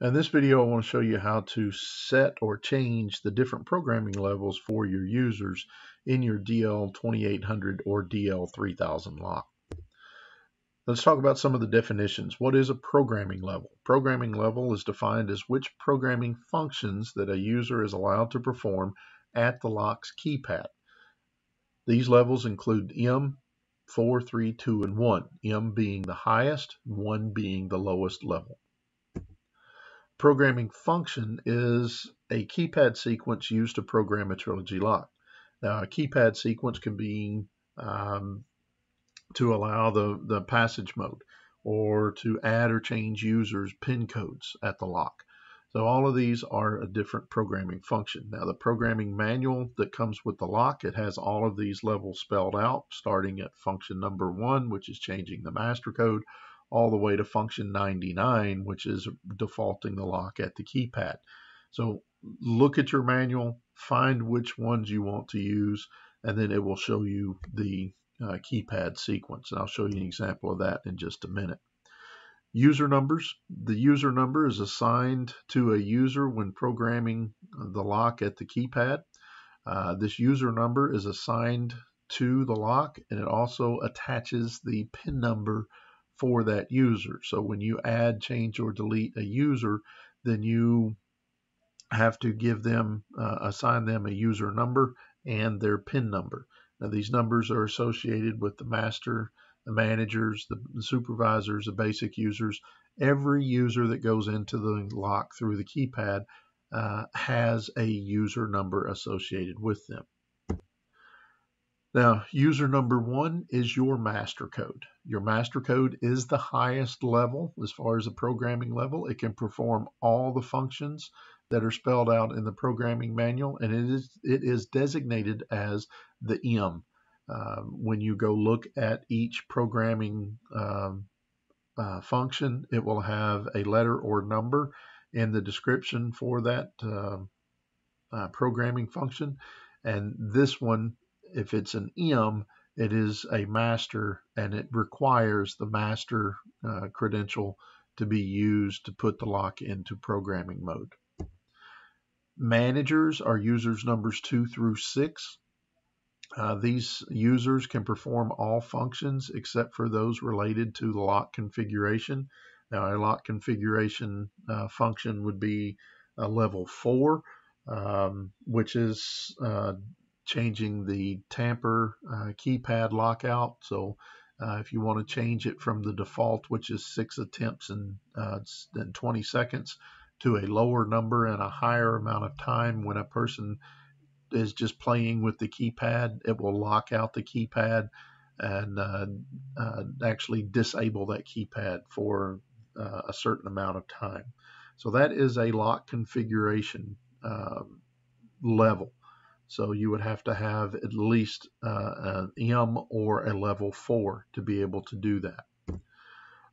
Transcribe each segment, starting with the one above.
In this video, I want to show you how to set or change the different programming levels for your users in your DL2800 or DL3000 lock. Let's talk about some of the definitions. What is a programming level? Programming level is defined as which programming functions that a user is allowed to perform at the lock's keypad. These levels include M, 4, 3, 2, and 1, M being the highest, 1 being the lowest level programming function is a keypad sequence used to program a trilogy lock. Now, a keypad sequence can be um, to allow the, the passage mode or to add or change users' pin codes at the lock. So all of these are a different programming function. Now the programming manual that comes with the lock, it has all of these levels spelled out, starting at function number one, which is changing the master code, all the way to function 99, which is defaulting the lock at the keypad. So look at your manual, find which ones you want to use, and then it will show you the uh, keypad sequence. And I'll show you an example of that in just a minute. User numbers. The user number is assigned to a user when programming the lock at the keypad. Uh, this user number is assigned to the lock and it also attaches the pin number for that user. So when you add, change, or delete a user, then you have to give them, uh, assign them a user number and their PIN number. Now, these numbers are associated with the master, the managers, the, the supervisors, the basic users. Every user that goes into the lock through the keypad uh, has a user number associated with them. Now, user number one is your master code. Your master code is the highest level as far as the programming level. It can perform all the functions that are spelled out in the programming manual, and it is it is designated as the M. Uh, when you go look at each programming um, uh, function, it will have a letter or number in the description for that uh, uh programming function, and this one if it's an M, it is a master and it requires the master uh, credential to be used to put the lock into programming mode. Managers are users numbers two through six. Uh, these users can perform all functions except for those related to the lock configuration. Now, a lock configuration uh, function would be a level four, um, which is uh, changing the tamper uh, keypad lockout. So uh, if you want to change it from the default, which is six attempts and uh, 20 seconds, to a lower number and a higher amount of time when a person is just playing with the keypad, it will lock out the keypad and uh, uh, actually disable that keypad for a certain amount of time. So that is a lock configuration um, level. So you would have to have at least uh, an M or a level 4 to be able to do that.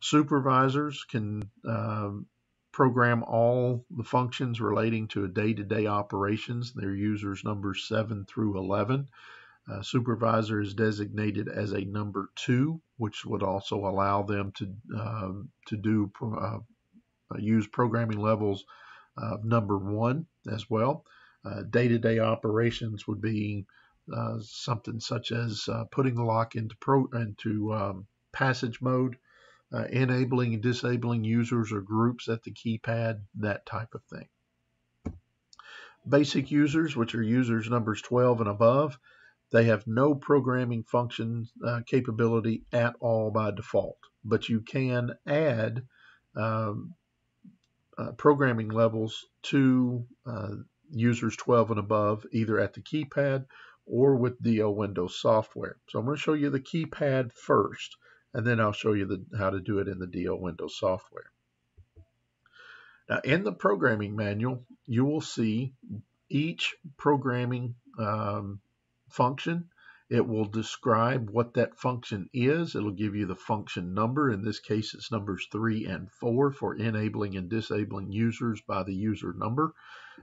Supervisors can um, program all the functions relating to day-to-day operations. Their users numbers 7 through 11. Uh, supervisor is designated as a number 2, which would also allow them to, um, to do uh, use programming levels of number 1 as well day to day operations would be uh, something such as uh, putting the lock into, pro, into um, passage mode, uh, enabling and disabling users or groups at the keypad, that type of thing. Basic users, which are users numbers 12 and above, they have no programming function uh, capability at all by default, but you can add um, uh, programming levels to uh, users 12 and above, either at the keypad or with DL Windows software. So I'm going to show you the keypad first, and then I'll show you the, how to do it in the DL Windows software. Now, in the programming manual, you will see each programming um, function it will describe what that function is. It'll give you the function number. In this case, it's numbers three and four for enabling and disabling users by the user number.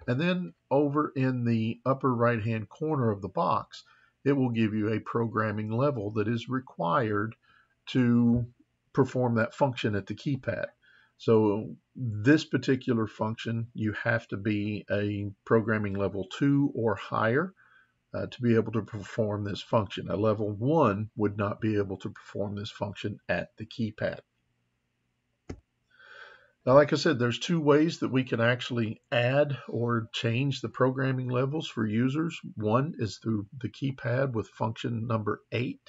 And then over in the upper right hand corner of the box, it will give you a programming level that is required to perform that function at the keypad. So this particular function, you have to be a programming level 2 or higher uh, to be able to perform this function. A level 1 would not be able to perform this function at the keypad. Now, like I said, there's two ways that we can actually add or change the programming levels for users. One is through the keypad with function number 8.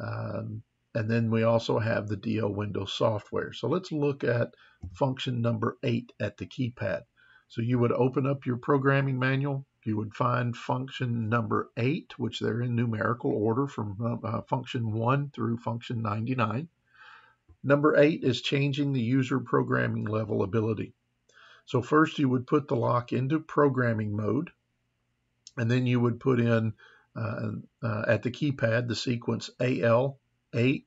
Um, and then we also have the DL Windows software. So let's look at function number 8 at the keypad. So you would open up your programming manual. You would find function number 8, which they're in numerical order from uh, function 1 through function 99. Number eight is changing the user programming level ability. So first you would put the lock into programming mode, and then you would put in uh, uh, at the keypad the sequence AL8,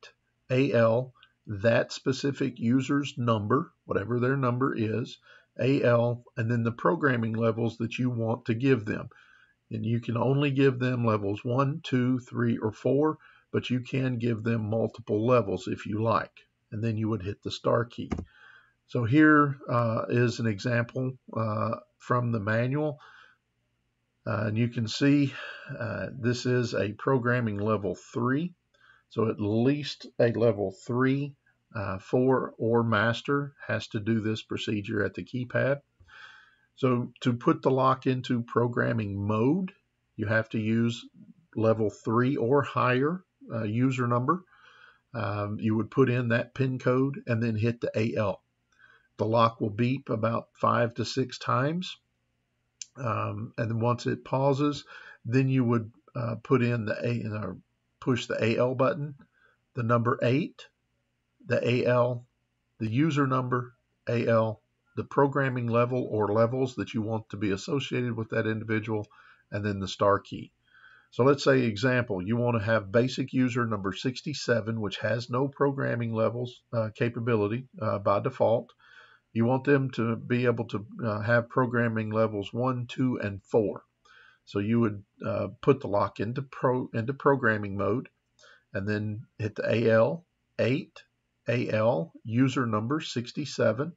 AL, that specific user's number, whatever their number is, AL, and then the programming levels that you want to give them. And you can only give them levels one, two, three, or four, but you can give them multiple levels if you like and then you would hit the star key. So here uh, is an example uh, from the manual. Uh, and you can see uh, this is a programming level 3. So at least a level 3, uh, 4, or master has to do this procedure at the keypad. So to put the lock into programming mode, you have to use level 3 or higher uh, user number um, you would put in that PIN code and then hit the AL. The lock will beep about five to six times. Um, and then once it pauses, then you would uh, put in the A or uh, push the AL button, the number eight, the AL, the user number, AL, the programming level or levels that you want to be associated with that individual, and then the star key. So let's say example, you want to have basic user number 67, which has no programming levels uh, capability uh, by default. You want them to be able to uh, have programming levels 1, 2, and 4. So you would uh, put the lock into pro into programming mode and then hit the AL 8, AL user number 67,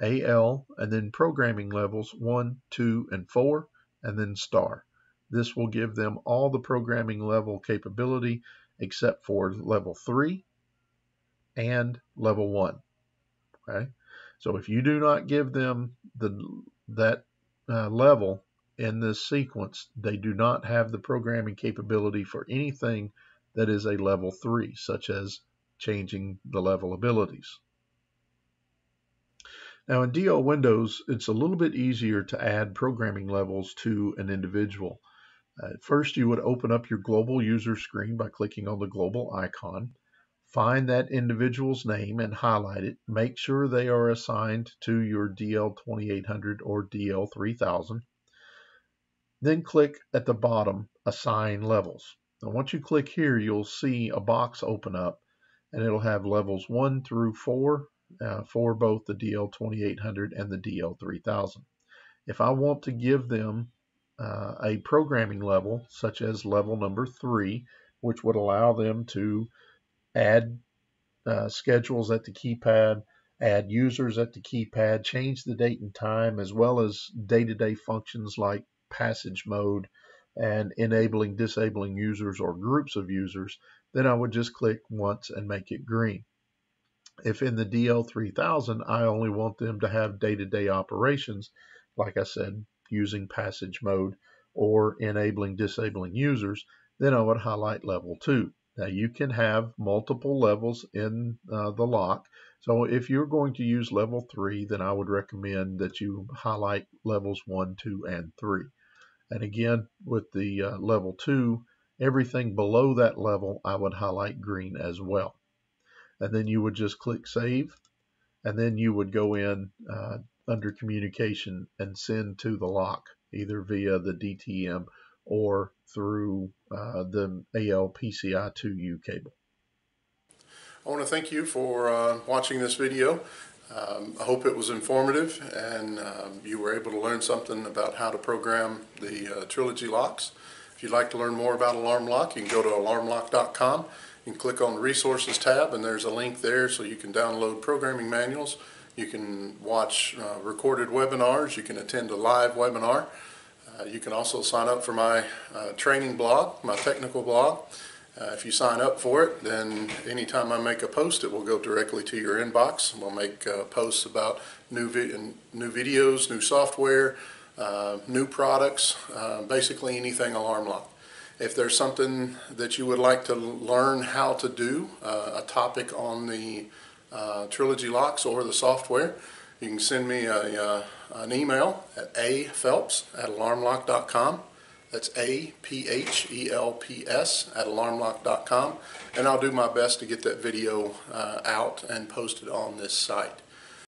AL, and then programming levels 1, 2, and 4, and then star. This will give them all the programming level capability except for level 3 and level 1. Okay? So if you do not give them the that uh, level in this sequence, they do not have the programming capability for anything that is a level 3, such as changing the level abilities. Now in DL Windows, it's a little bit easier to add programming levels to an individual. Uh, first, you would open up your global user screen by clicking on the global icon. Find that individual's name and highlight it. Make sure they are assigned to your DL2800 or DL3000. Then click at the bottom, Assign Levels. Now, once you click here, you'll see a box open up and it'll have levels 1 through 4 uh, for both the DL2800 and the DL3000. If I want to give them uh, a programming level, such as level number three, which would allow them to add uh, schedules at the keypad, add users at the keypad, change the date and time, as well as day to day functions like passage mode and enabling, disabling users or groups of users, then I would just click once and make it green. If in the DL3000 I only want them to have day to day operations, like I said, using passage mode or enabling disabling users, then I would highlight level 2. Now you can have multiple levels in uh, the lock. So if you're going to use level 3, then I would recommend that you highlight levels 1, 2, and 3. And again, with the uh, level 2, everything below that level I would highlight green as well. And then you would just click Save, and then you would go in uh, under communication and send to the lock either via the DTM or through uh, the ALPCI2U cable. I want to thank you for uh, watching this video. Um, I hope it was informative and um, you were able to learn something about how to program the uh, Trilogy locks. If you'd like to learn more about Alarm Lock, you can go to alarmlock.com. Can click on the Resources tab and there's a link there so you can download programming manuals You can watch uh, recorded webinars. You can attend a live webinar. Uh, You can also sign up for my uh, training blog, my technical blog. Uh, If you sign up for it, then anytime I make a post, it will go directly to your inbox. We'll make uh, posts about new vi- new videos, new software, uh, new products, uh, basically anything alarm lock. If there's something that you would like to learn how to do, uh, a topic on the uh, Trilogy locks or the software, you can send me a, an email at aphelps at alarmlock.com. That's A-P-H-E-L-P-S at alarmlock.com. And I'll do my best to get that video uh, out and posted on this site.